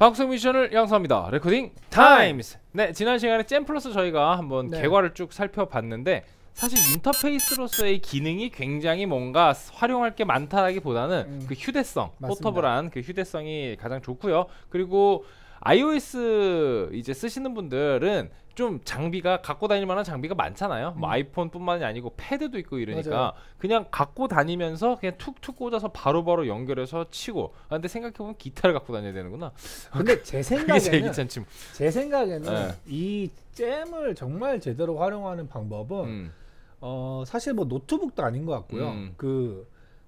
방구석 뮤지션을 양성합니다. Recording Times. 네, 지난 시간에 Jam Plus 저희가 한번 네. 개괄을 쭉 살펴봤는데 사실 인터페이스로서의 기능이 굉장히 뭔가 활용할 게 많다라기보다는 음. 그 휴대성, 맞습니다. 포터블한 그 휴대성이 가장 좋고요. 그리고 iOS 이제 쓰시는 분들은 좀 장비가 갖고 다닐 만한 장비가 많잖아요. 뭐 음. 아이폰뿐만이 아니고 패드도 있고 이러니까 맞아요. 그냥 갖고 다니면서 그냥 툭툭 꽂아서 바로바로 연결해서 치고. 아, 근데 생각해 보면 기타를 갖고 다녀야 되는구나. 근데 제 생각에는 귀찮지. 제 생각에는 네. 이 Jam을 정말 제대로 활용하는 방법은 음, 어 사실 뭐 노트북도 아닌 것 같고요. 음. 그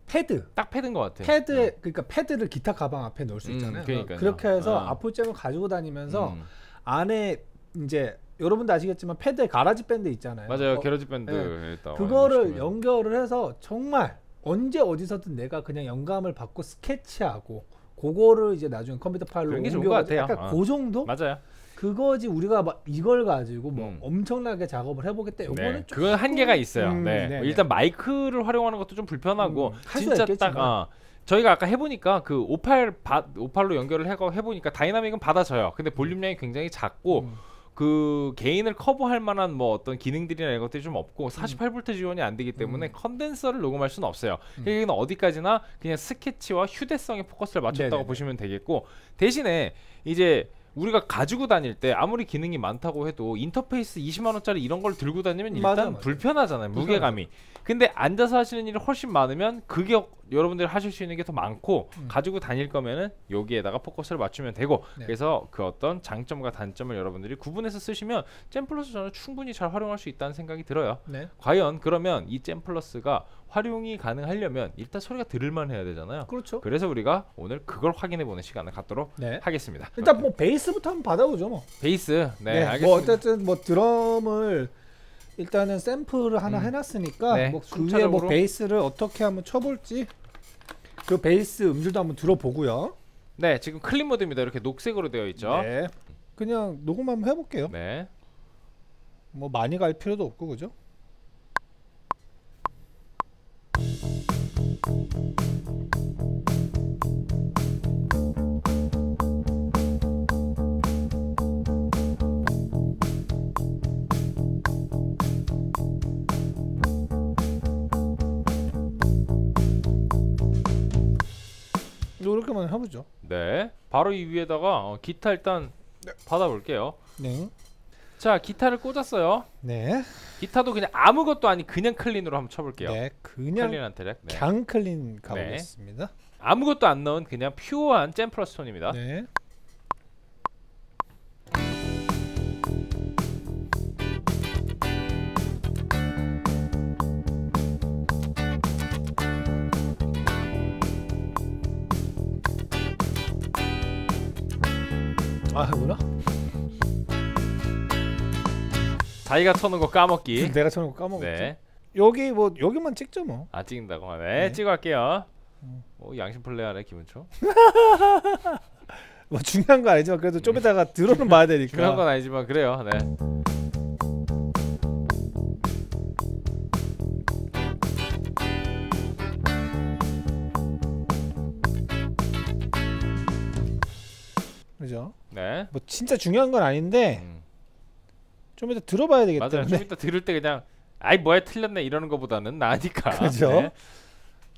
패드 딱 패드인 것 같아. 패드 그러니까 패드를 기타 가방 앞에 넣을 수 음, 있잖아요. 그러니까요. 그렇게 해서 어. 아플잼을 가지고 다니면서 음, 안에 이제 여러분도 아시겠지만 패드에 GarageBand 있잖아요. 맞아요. 어, GarageBand 네. 일단 그거를 연결을 해서 정말 언제 어디서든 내가 그냥 영감을 받고 스케치하고 그거를 이제 나중에 컴퓨터 파일로 그런 게 좋은 것 옮겨가지고 같아요. 약간 어. 그 정도 맞아요. 그거지 우리가 막 이걸 가지고 뭐 음. 엄청나게 작업을 해보겠다. 요거는 네. 좀 그건 한계가 있어요. 음, 네. 네, 뭐 네. 일단 마이크를 활용하는 것도 좀 불편하고 음, 할 진짜 딱. 어, 저희가 아까 해보니까 그 58, 바, 58로 연결을 해, 해보니까 dynamic은 받아져요. 근데 볼륨량이 굉장히 작고 음. 그 gain을 커버할 만한 뭐 어떤 기능들이나 이런 것들이 좀 없고 48V 지원이 안 되기 때문에 음. 컨덴서를 녹음할 수는 없어요. 음. 여기는 어디까지나 그냥 스케치와 휴대성에 포커스를 맞췄다고 네네네. 보시면 되겠고 대신에 이제 우리가 가지고 다닐 때 아무리 기능이 많다고 해도 인터페이스 20만 원짜리 이런 걸 들고 다니면 일단 맞아, 맞아. 불편하잖아요. 무게감이. 근데 앉아서 하시는 일이 훨씬 많으면 그게 여러분들이 하실 수 있는 게 더 많고 음. 가지고 다닐 거면은 여기에다가 포커스를 맞추면 되고 네. 그래서 그 어떤 장점과 단점을 여러분들이 구분해서 쓰시면 Jam Plus 저는 충분히 잘 활용할 수 있다는 생각이 들어요. 네. 과연 그러면 이 Jam Plus가 활용이 가능하려면 일단 소리가 들을만 해야 되잖아요. 그렇죠. 그래서 우리가 오늘 그걸 확인해 보는 시간을 갖도록 네. 하겠습니다. 일단 뭐 베이스부터 한번 받아보죠 뭐. 베이스 네, 네, 알겠습니다. 뭐 어쨌든 뭐 드럼을 일단은 샘플을 하나 음. 해놨으니까 네, 뭐그 위에. 뭐 베이스를 어떻게 한번 쳐볼지 그 베이스 음질도 한번 들어보고요. 네, 지금 clean 모드입니다. 이렇게 녹색으로 되어 있죠. 네. 그냥 녹음 한번 해볼게요. 네. 뭐 많이 갈 필요도 없고 그죠? 이렇게만 해보죠. 네. 바로 이 위에다가 어, 기타 일단 받아볼게요. 네. 자, 기타를 꽂았어요. 네. 기타도 그냥 아무것도 아닌 그냥 clean으로 한번 쳐볼게요. 네. 그냥 clean한 트랙. 네. 걍 clean 가보겠습니다. 아무것도 안 넣은 그냥 pure한 Jam Plus 톤입니다. 네. 아 뭐라? 자기가 쳐놓은 거 까먹기. 내가 쳐놓고 까먹었지. 네. 여기 뭐 여기만 찍죠 뭐. 아 찍는다고. 네, 네. 찍어 갈게요. 음. 오, 양심 플레이하네 기분 좋. 뭐 중요한 거 아니지만 그래도 좀 이따가 들어는 봐야 되니까. 그런 건 아니지만 그래요. 네. 그죠? 네. 뭐 진짜 중요한 건 아닌데 음. 좀 이따 들어봐야 되기 맞아요. 좀 이따 들을 때 그냥 아이 뭐야 틀렸네 이러는 거보다는 나으니까. 그죠? 네.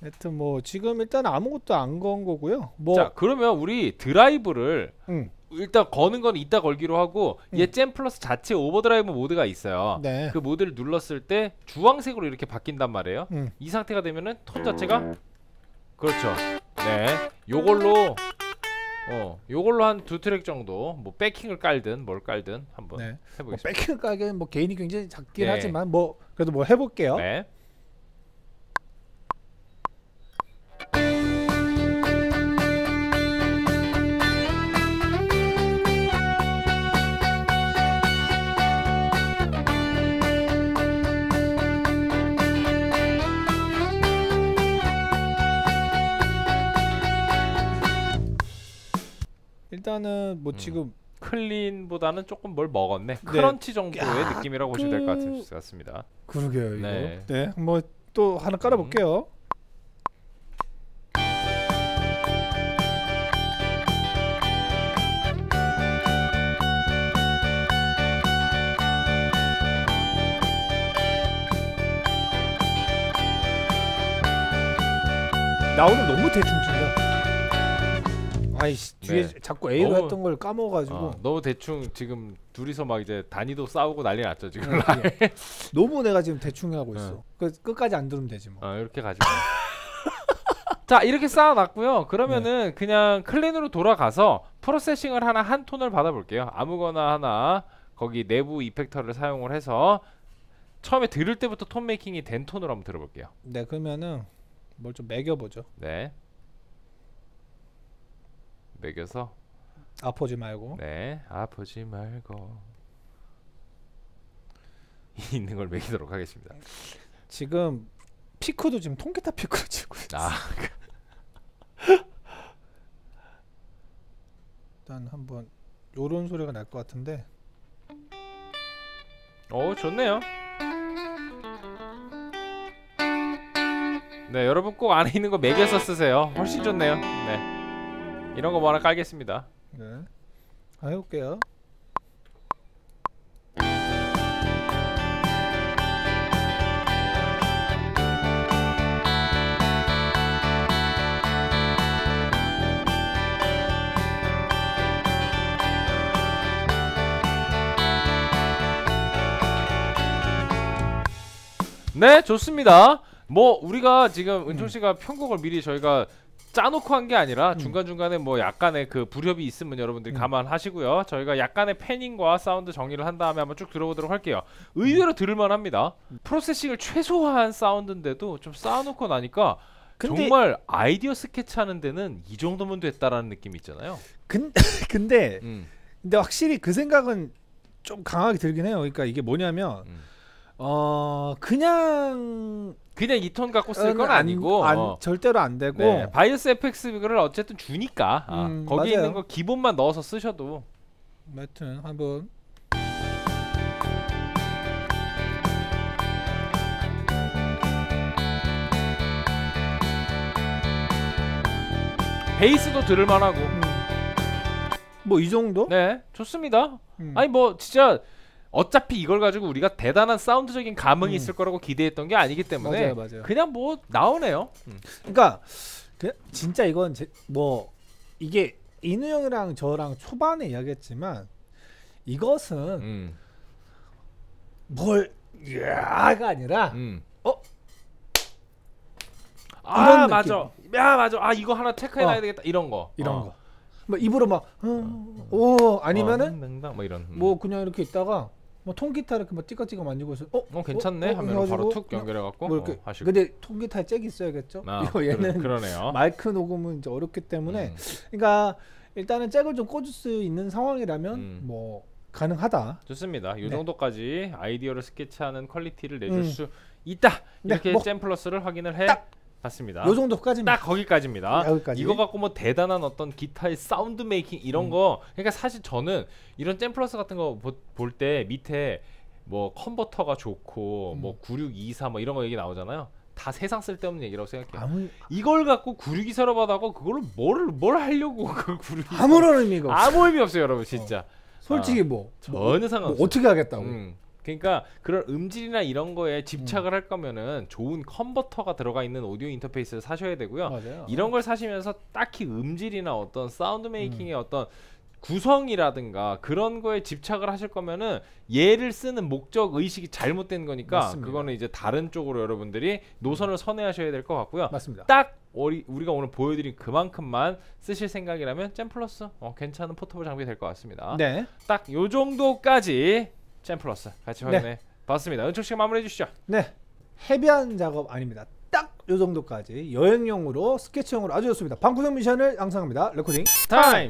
하여튼 뭐 지금 일단 아무것도 안 건 거고요. 뭐 자 그러면 우리 드라이브를 응. 일단 거는 건 이따 걸기로 하고 음. 얘 Jam Plus 자체 overdrive 모드가 있어요. 네. 그 모드를 눌렀을 때 주황색으로 이렇게 바뀐단 말이에요. 음. 이 상태가 되면은 톤 자체가 그렇죠. 네. 요걸로 어, 요걸로 한 두 트랙 정도 뭐 백킹을 깔든 뭘 깔든 한번 네. 뭐 해보겠습니다. 백킹 가게는 뭐 개인이 굉장히 작긴 네. 하지만 뭐 그래도 뭐 해볼게요. 네. 일단은 뭐 음. 지금 클린보다는 조금 뭘 먹었네. 네. 크런치 정도의 야, 느낌이라고 그... 보시면 될 것 같습니다. 그러게요. 이거. 네. 네. 뭐 또 하나 깔아 볼게요. 음. 나 오늘 너무 대충 아이씨 뒤에 네. 자꾸 A로 너무- 했던 걸 까먹어가지고 어, 너무 대충 지금 둘이서 막 이제 단위도 싸우고 난리 났죠 지금. 어, 그게. 너무 내가 지금 대충 하고 있어. 어. 그 끝까지 안 들으면 되지 뭐. 어, 이렇게 가지고. 자 이렇게 쌓아놨고요. 그러면은 네. 그냥 클린으로 돌아가서 프로세싱을 하나 한 톤을 받아볼게요. 아무거나 하나 거기 내부 이펙터를 사용을 해서 처음에 들을 때부터 톤 메이킹이 된 톤으로 한번 들어볼게요. 네 그러면은 뭘 좀 매겨보죠. 네. 매겨서 아프지 말고. 네 아프지 말고 있는 걸 매기도록 하겠습니다. 지금 피크도 지금 통기타 피크로 치고 있어. 아 일단 한번 요런 소리가 날 것 같은데. 오 좋네요. 네 여러분 꼭 안에 있는 거 매겨서 쓰세요. 훨씬 좋네요. 네 이런 거 뭐 하나 깔겠습니다. 네. 아, 해볼게요. 네 좋습니다. 뭐 우리가 지금 음. 은총 씨가 편곡을 미리 저희가 짜놓고 한 게 아니라 중간 중간에 뭐 약간의 그 불협이 있으면 여러분들이 음. 감안하시고요. 저희가 약간의 panning과 사운드 정리를 한 다음에 한번 쭉 들어보도록 할게요. 의외로 들을만 합니다. processing을 최소화한 사운드인데도 좀 쌓아놓고 나니까 정말 아이디어 스케치 하는 데는 이 정도면 됐다라는 느낌이 있잖아요. 근, 근데 음, 근데 확실히 그 생각은 좀 강하게 들긴 해요. 그러니까 이게 뭐냐면 음. 어 그냥 그냥 이톤 갖고 쓸건 안- 아니고 안, 어. 절대로 안 되고 네, 바이오스 FX를 어쨌든 주니까 아, 음, 거기 맞아요. 있는 거 기본만 넣어서 쓰셔도 여튼 한번 베이스도 들을 만하고 뭐이 정도? 네 좋습니다. 음. 아니 뭐 진짜 어차피 이걸 가지고 우리가 대단한 사운드적인 감흥이 음. 있을 거라고 기대했던 게 아니기 때문에 맞아요, 맞아요. 그냥 뭐 나오네요. 음. 그러니까 그, 진짜 이건 제, 뭐 이게 인우 형이랑 저랑 초반에 이야기했지만 이것은 음. 뭘 야가 아니라 음. 어? 아 맞아. 야 맞아. 아 이거 하나 체크해놔야 어. 되겠다. 이런 거. 이런 어. 거. 뭐 입으로 막 어, 오 아니면은 어, 뭐 이런. 음. 뭐 그냥 이렇게 있다가 뭐 통기타 이렇게 뭐 띠까띠까 만지고 있어. 어? 어 괜찮네 어? 어? 하면 바로 툭 연결해 갖고 뭐 이렇게 어, 하시고. 근데 통기타에 잭이 있어야겠죠? 아, 이거 얘는 그러, 네요 마이크 녹음은 이제 어렵기 때문에 그러니까 일단은 잭을 좀 꽂을 수 있는 상황이라면 음. 뭐 가능하다. 좋습니다. 이 네. 정도까지 아이디어를 스케치하는 퀄리티를 내줄 음. 수 있다. 네, 이렇게 뭐 Jam Plus를 확인을 해 딱 봤습니다. 요 정도까지만. 딱 거기까지입니다. 여기까지. 이거 갖고 뭐 대단한 어떤 기타의 sound making 이런 음. 거 그러니까 사실 저는 이런 Jam Plus 같은 거 볼 때 밑에 뭐 컨버터가 좋고 음. 뭐 9624 뭐 이런 거 얘기 나오잖아요. 다 세상 쓸데없는 얘기라고 생각해요. 아무 이걸 갖고 9624로 받아고 그걸로 뭘뭘 하려고 그9624 아무런 의미가 없어. 아무 의미 없어요, 여러분 진짜. 솔직히 뭐, 뭐, 전혀 상관없어요. 뭐 어떻게 하겠다고. 음. 그러니까 그런 음질이나 이런 거에 집착을 음. 할 거면은 좋은 컨버터가 들어가 있는 오디오 인터페이스를 사셔야 되고요. 맞아요. 이런 걸 사시면서 딱히 음질이나 어떤 sound making의 음. 어떤 구성이라든가 그런 거에 집착을 하실 거면은 얘를 쓰는 목적 의식이 잘못된 거니까 맞습니다. 그거는 이제 다른 쪽으로 여러분들이 노선을 선회하셔야 될 것 같고요. 맞습니다. 딱 우리, 우리가 오늘 보여드린 그만큼만 쓰실 생각이라면 Jam Plus 어, 괜찮은 포터블 장비 될 것 같습니다. 네. 딱 요 정도까지 Jam Plus 같이 네. 확인해 봤습니다. 은총 씨가 마무리해 주시죠. 네. heavy한 작업 아닙니다. 딱 요 정도까지 여행용으로 스케치용으로 아주 좋습니다. 방구석 뮤지션을 양성합니다. Recording Time.